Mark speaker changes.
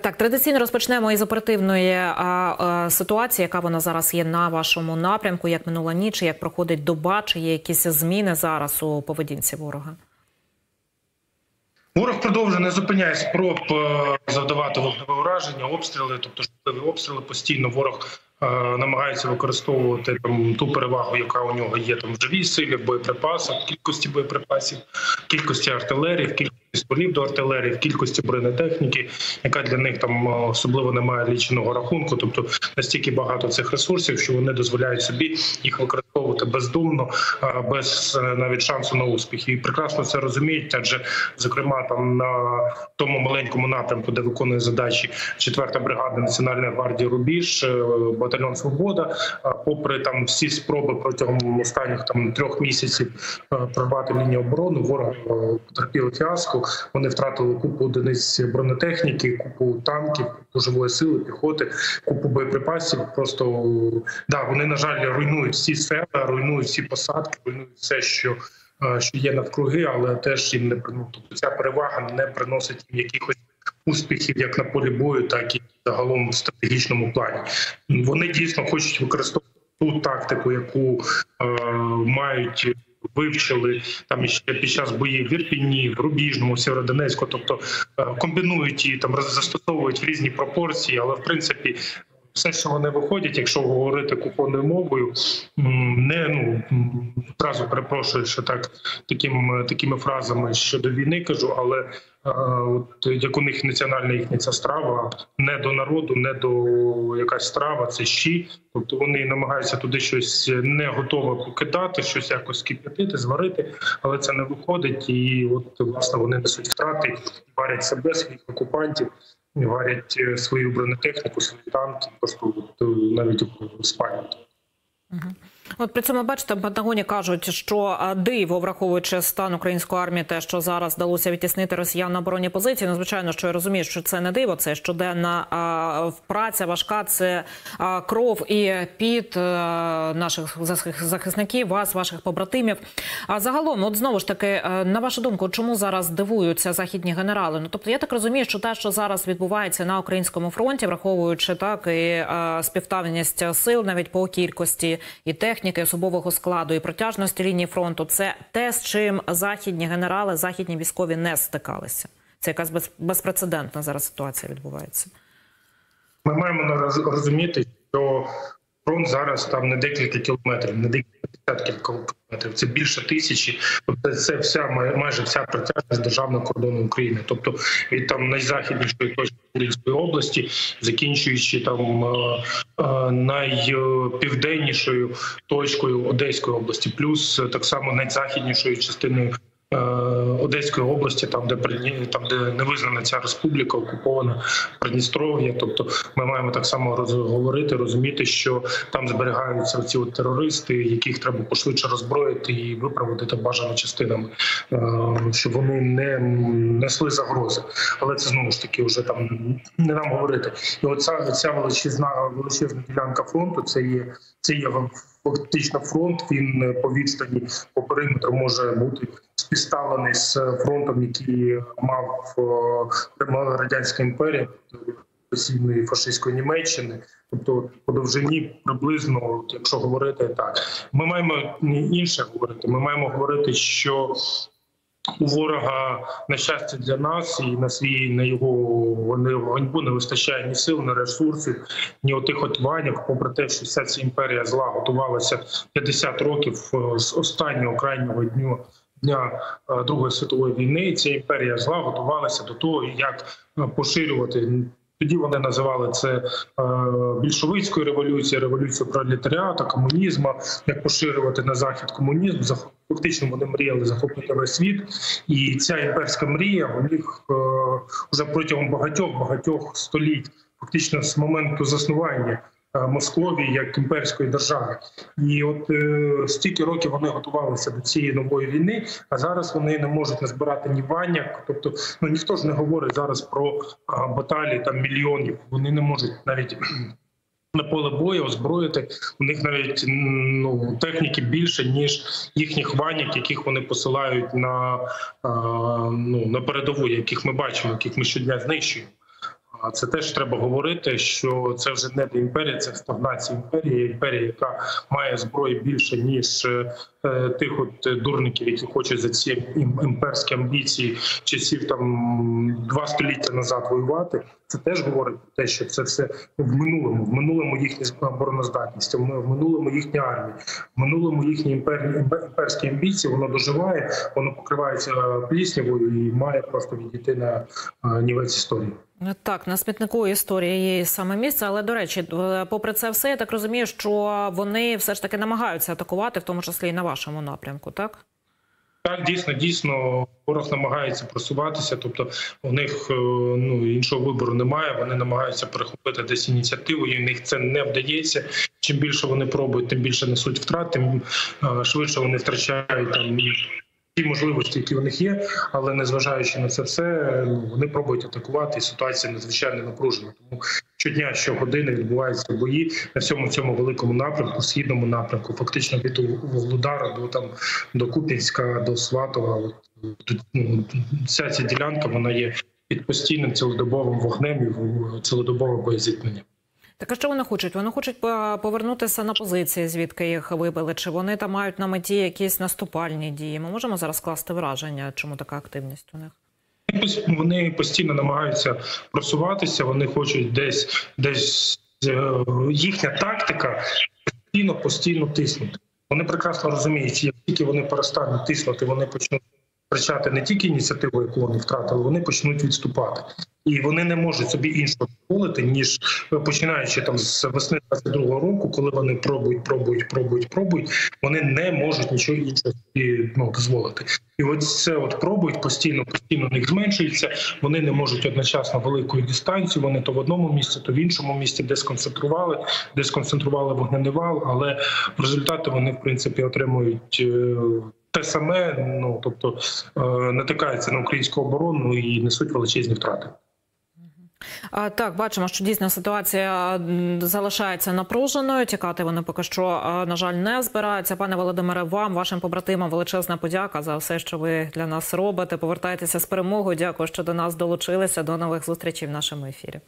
Speaker 1: Так, традиційно розпочнемо із оперативної а, а, ситуації, яка вона зараз є на вашому напрямку, як минула ніч, як проходить доба, чи є якісь зміни зараз у поведінці ворога.
Speaker 2: Ворог продовжує не зупиняє спроб е, завдавати вогневе ураження, обстріли, тобто жахливі обстріли постійно ворог е, намагається використовувати там ту перевагу, яка у нього є там в живій силі, в боєприпасах, кількості боєприпасів, кількості артилерії, в кількості стволів до артилерії, в кількості бронетехніки, яка для них там е, особливо не має ліченого рахунку, тобто настільки багато цих ресурсів, що вони дозволяють собі їх використовувати бездумно, е, без е, навіть шансу на успіх. І прекрасно це розуміють, адже зокрема там на тому маленькому напрямку, де виконує задачі 4-та бригада національної гвардії Рубіж, батальйон Свобода. Попри там всі спроби протягом останніх там трьох місяців прорвати лінію оборони, ворог потерпіли фіаско. Вони втратили купу одиниць бронетехніки, купу танків, купу живої сили, піхоти, купу боєприпасів. Просто да вони на жаль руйнують всі села, руйнують всі посадки, руйнують все, що. Що є навкруги, але теж їм не ну, тобто ця перевага не приносить їм якихось успіхів як на полі бою, так і загалом в стратегічному плані. Вони дійсно хочуть використовувати ту тактику, яку е, мають вивчили там ще під час боїв в Ірпіні, в Рубіжному, Сєвєродонецьку, тобто е, комбінують і там застосовують в різні пропорції, але в принципі. Все, що вони виходять, якщо говорити кухонною мовою, не ну одразу перепрошую, що так таким такими фразами щодо війни кажу, але от як у них національна їхня ця страва не до народу, не до якась страва, це щі. Тобто вони намагаються туди щось не готове покидати, щось якось кип'ятити, зварити, але це не виходить. І от власне вони несуть втрати, варять себе своїх окупантів. Варять свою бронетехніку, свої танки, просто от, навіть спалюють.
Speaker 1: От при цьому бачите, Пентагоні кажуть, що диво, враховуючи стан української армії, те, що зараз вдалося відтіснити росіян на оборонні позиції. Ну, звичайно, що я розумію, що це не диво, це щоденна а, праця важка, це а, кров і під а, наших захисників, вас, ваших побратимів. А загалом, от знову ж таки, на вашу думку, чому зараз дивуються західні генерали? Ну тобто, я так розумію, що те, що зараз відбувається на українському фронті, враховуючи так і співставленість сил, навіть по кількості і техніки, особового складу і протяжності лінії фронту це те, з чим західні генерали, західні військові не стикалися. Це якась безпрецедентна зараз ситуація відбувається.
Speaker 2: Ми маємо розуміти, що фронт зараз там не декілька кілометрів, не декілька десятків кілометрів. Це більше тисячі. Тобто це вся майже вся протяжність державного кордону України. Тобто від там найзахіднішої точки області, закінчуючи там е, е, найпівденнішою точкою Одеської області, плюс так само найзахіднішою частиною Е, Одеської області, там де там, де не визнана ця республіка, окупована Придністров'я. Тобто, ми маємо так само розговорити, розуміти, що там зберігаються ці от терористи, яких треба пошвидше роззброїти і випроводити бажано частинами, е, щоб вони не несли загрози. Але це знову ж таки вже там не нам говорити. І оця ця величезна величезна ділянка фронту. Це є це є фактично фронт. Він по відстані по периметру може бути спіставлений з фронтом, який мав мала радянська імперія російної фашистської Німеччини, тобто по довжині приблизно, якщо говорити так, ми маємо інше говорити. Ми маємо говорити, що у ворога на щастя для нас і на свій на його вони ганьбу не вистачає ні сил, ні ресурсів, ні отих от ваньок. Попри те, що вся ця імперія зла готувалася 50 років е, з останнього крайнього дню дня е, Другої світової війни. Ця імперія зла готувалася до того, як е, поширювати. Тоді вони називали це е, більшовицькою революцією, революцією пролетаріату, комунізму, як поширювати на захід комунізм. Фактично вони мріяли захопити весь світ, і ця імперська мрія у них вже протягом багатьох багатьох століть, фактично з моменту заснування Е, Московії як імперської держави, і от е, стільки років вони готувалися до цієї нової війни, а зараз вони не можуть назбирати ні ваняк. Тобто, ну ніхто ж не говорить зараз про а, баталії там мільйонів. Вони не можуть навіть. На поле бою озброїти у них навіть ну техніки більше ніж їхніх ванік, яких вони посилають на а, ну на передову, яких ми бачимо, яких ми щодня знищуємо. А це теж треба говорити, що це вже не імперія, це стагнація імперії. Імперія, яка має зброї більше ніж е, тих от дурників, які хочуть за ці ім- імперські амбіції часів там два століття назад воювати. Це теж говорить про те, що це все в минулому, в минулому їхня обороноздатність, в минулому їхня армія, в минулому їхні імперні імперські амбіції. Воно доживає, воно покривається пліснявою і має просто відійти на е, нівець історії.
Speaker 1: Так, на смітнику історії є саме місце, але до речі, е, попри це все, я так розумію, що вони все ж таки намагаються атакувати, в тому числі і на вашому напрямку, так?
Speaker 2: Так, дійсно, дійсно, ворог намагається просуватися, тобто у них е, ну іншого вибору немає. Вони намагаються перехопити десь ініціативу, і в них це не вдається. Чим більше вони пробують, тим більше несуть втрат, тим е, швидше вони втрачають там ті можливості, які в них є. Але незважаючи на це все, ну, вони пробують атакувати. І ситуація надзвичайно напружена. Тому щодня, щогодини відбуваються бої на всьому цьому великому напрямку, східному напрямку, фактично від Вугледара до там до Купінська, до Сватова. От, ну, вся ця ділянка вона є під постійним цілодобовим вогнем і цілодобовим боєзіткненням.
Speaker 1: Так а що вони хочуть? Вони хочуть по- повернутися на позиції, звідки їх вибили. Чи вони там мають на меті якісь наступальні дії? Ми можемо зараз скласти враження, чому така активність у них?
Speaker 2: Вони постійно намагаються просуватися. Вони хочуть десь, десь е, їхня тактика постійно, постійно тиснути. Вони прекрасно розуміють, як тільки вони перестануть тиснути, вони почнуть втрачати не тільки ініціативу, яку вони втратили, вони почнуть відступати. І вони не можуть собі іншого дозволити, ніж е, починаючи там з весни 22-го року, коли вони пробують, пробують, пробують, пробують, вони не можуть нічого іншого ну, дозволити. І от це от пробують постійно, постійно в них зменшується. Вони не можуть одночасно великою дистанцію. Вони то в одному місці, то в іншому місці, де сконцентрували, де сконцентрували вогневий вал, але результати вони в принципі отримують. Те саме, ну тобто е, натикаються на українську оборону і несуть величезні втрати.
Speaker 1: Так, бачимо, що дійсно ситуація залишається напруженою. Тікати вони поки що, на жаль, не збираються. Пане Володимире, вам, вашим побратимам, величезна подяка за все, що ви для нас робите. Повертайтеся з перемогою. Дякую, що до нас долучилися. До нових зустрічей в нашому ефірі.